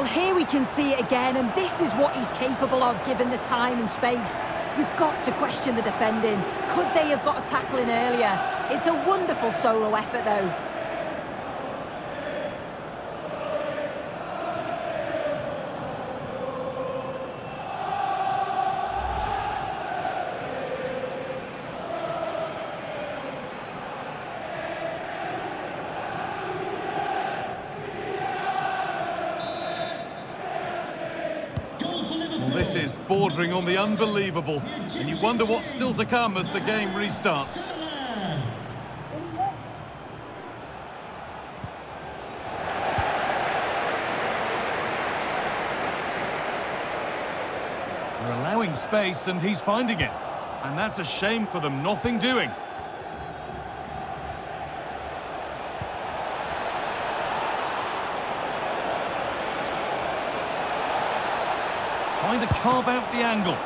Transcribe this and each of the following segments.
Well, here we can see it again, and this is what he's capable of given the time and space. You've got to question the defending. Could they have got a tackle in earlier? It's a wonderful solo effort, though. This is bordering on the unbelievable, and you wonder what's still to come as the game restarts. They're allowing space, and he's finding it. And that's a shame for them, nothing doing. Trying to carve out the angle.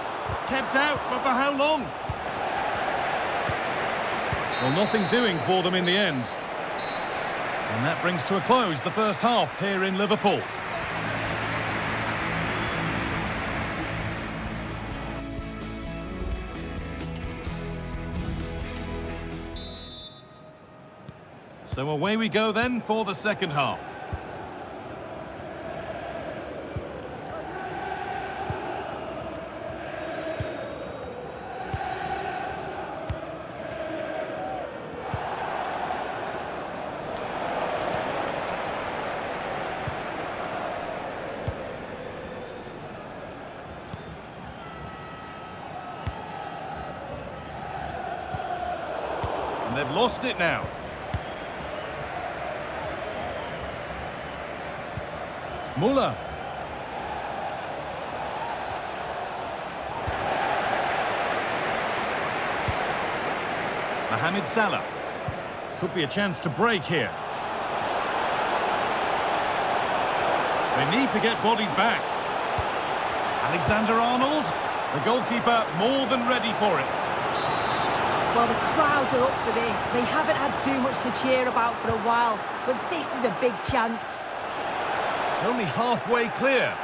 Kept out, but for how long? Well, nothing doing for them in the end. And that brings to a close the first half here in Liverpool. So away we go then for the second half. And they've lost it now. Muller. Mohamed Salah. Could be a chance to break here. They need to get bodies back. Alexander Arnold. The goalkeeper more than ready for it. Well, the crowd are up for this. They haven't had too much to cheer about for a while, but this is a big chance. It's only halfway clear.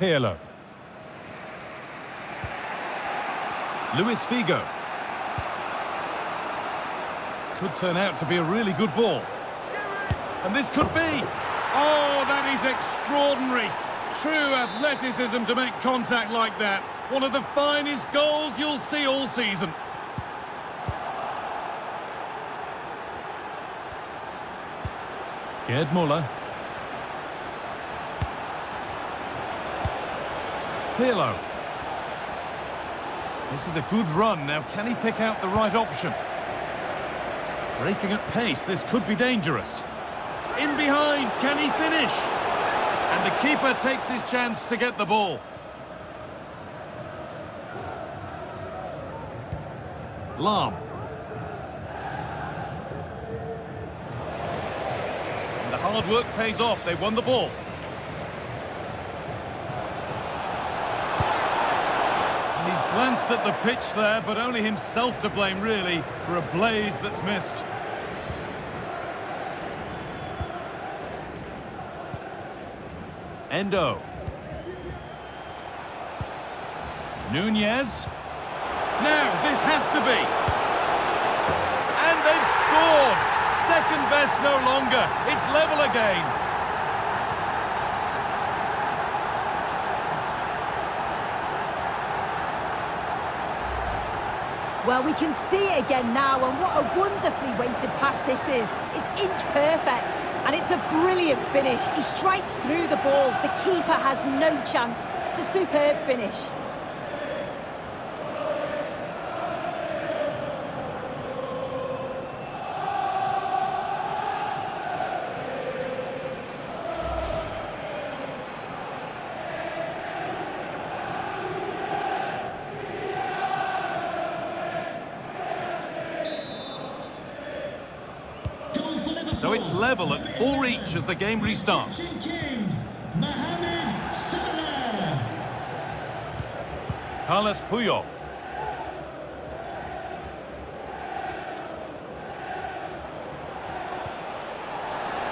Pirlo. Luis Figo. Could turn out to be a really good ball. And this could be. Oh, that is extraordinary. True athleticism to make contact like that. One of the finest goals you'll see all season. Gerd Muller. Pirlo. This is a good run. Now, can he pick out the right option? Breaking at pace, this could be dangerous. In behind, can he finish? And the keeper takes his chance to get the ball. Lahm. And the hard work pays off. They won the ball. And he's glanced at the pitch there, but only himself to blame, really, for a blaze that's missed. Endo. Nunez. Now, this has to be. And they've scored. Second best no longer. It's level again. Well, we can see it again now, and what a wonderfully weighted pass this is. It's inch perfect, and it's a brilliant finish. He strikes through the ball. The keeper has no chance. It's a superb finish. So it's level at four each as the game restarts. Carlos Puyol.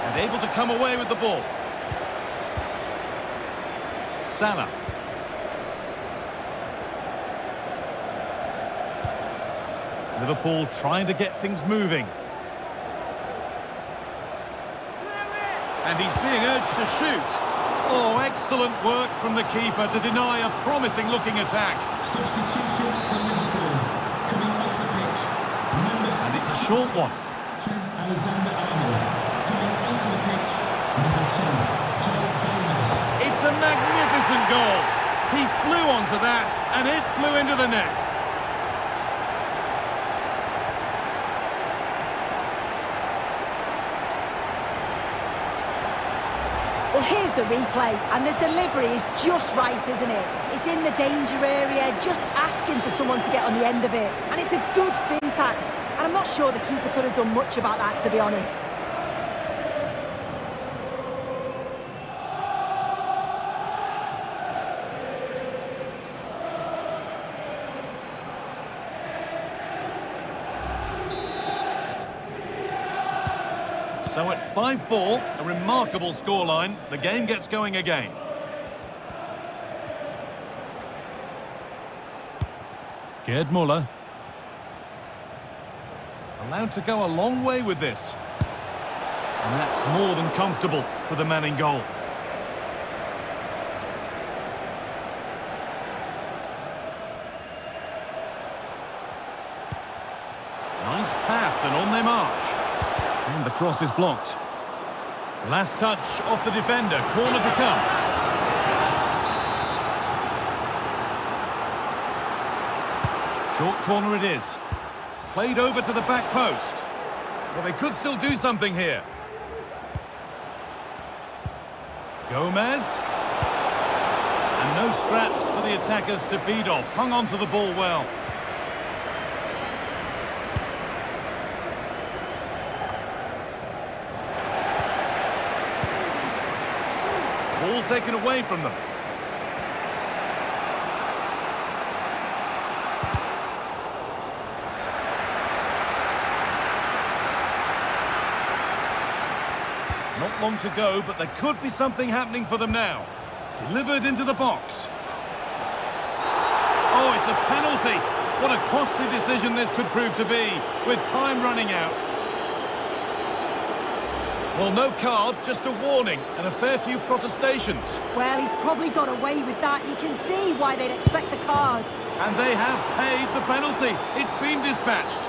And able to come away with the ball. Salah. Liverpool trying to get things moving. And he's being urged to shoot. Oh, excellent work from the keeper to deny a promising-looking attack. Substitution for Liverpool. Coming off the pitch, number And it's a short one. Trent Alexander-Arnold. Coming onto the pitch, number 10, Joe Gomez. It's a magnificent goal. He flew onto that, and it flew into the net. Here's the replay, and the delivery is just right, isn't it? It's in the danger area, just asking for someone to get on the end of it. And it's a good fin tact, and I'm not sure the keeper could have done much about that, to be honest. So at 5-4, a remarkable scoreline. The game gets going again. Gerd Muller. Allowed to go a long way with this. And that's more than comfortable for the man in goal. Nice pass and on they march. And the cross is blocked. Last touch off the defender. Corner to come. Short corner it is. Played over to the back post. Well, they could still do something here. Gomez. And no scraps for the attackers to feed off. Hung on to the ball well. Taken away from them. Not long to go, but there could be something happening for them now. Delivered into the box. Oh, it's a penalty. What a costly decision this could prove to be, with time running out. Well, no card, just a warning and a fair few protestations. Well, he's probably got away with that. You can see why they'd expect the card. And they have paid the penalty. It's been dispatched.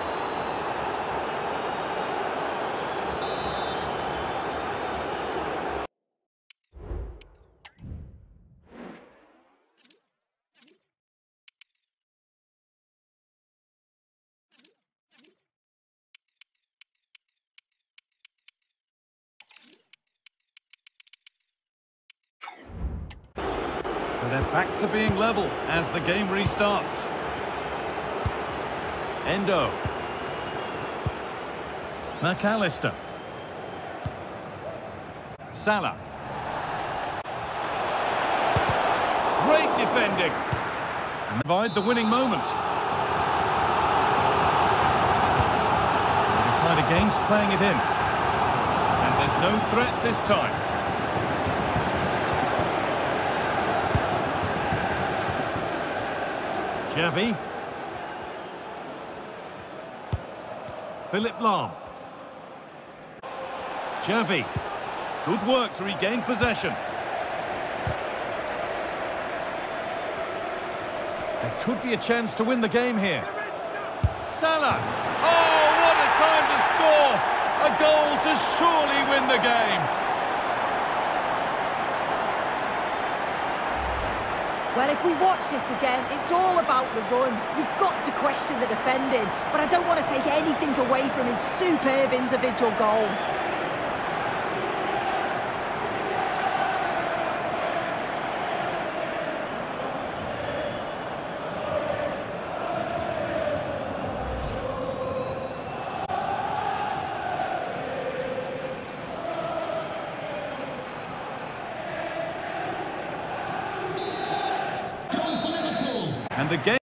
So they're back to being level as the game restarts. Endo. McAllister. Salah. Great defending. And provide the winning moment. They decide against playing it in. And there's no threat this time. Javi. Philipp Lahm. Javi. Good work to regain possession. There could be a chance to win the game here. Salah. Oh, what a time to score! A goal to surely win the game. Well, if we watch this again, it's all about the run. You've got to question the defending, but I don't want to take anything away from his superb individual goal. And the game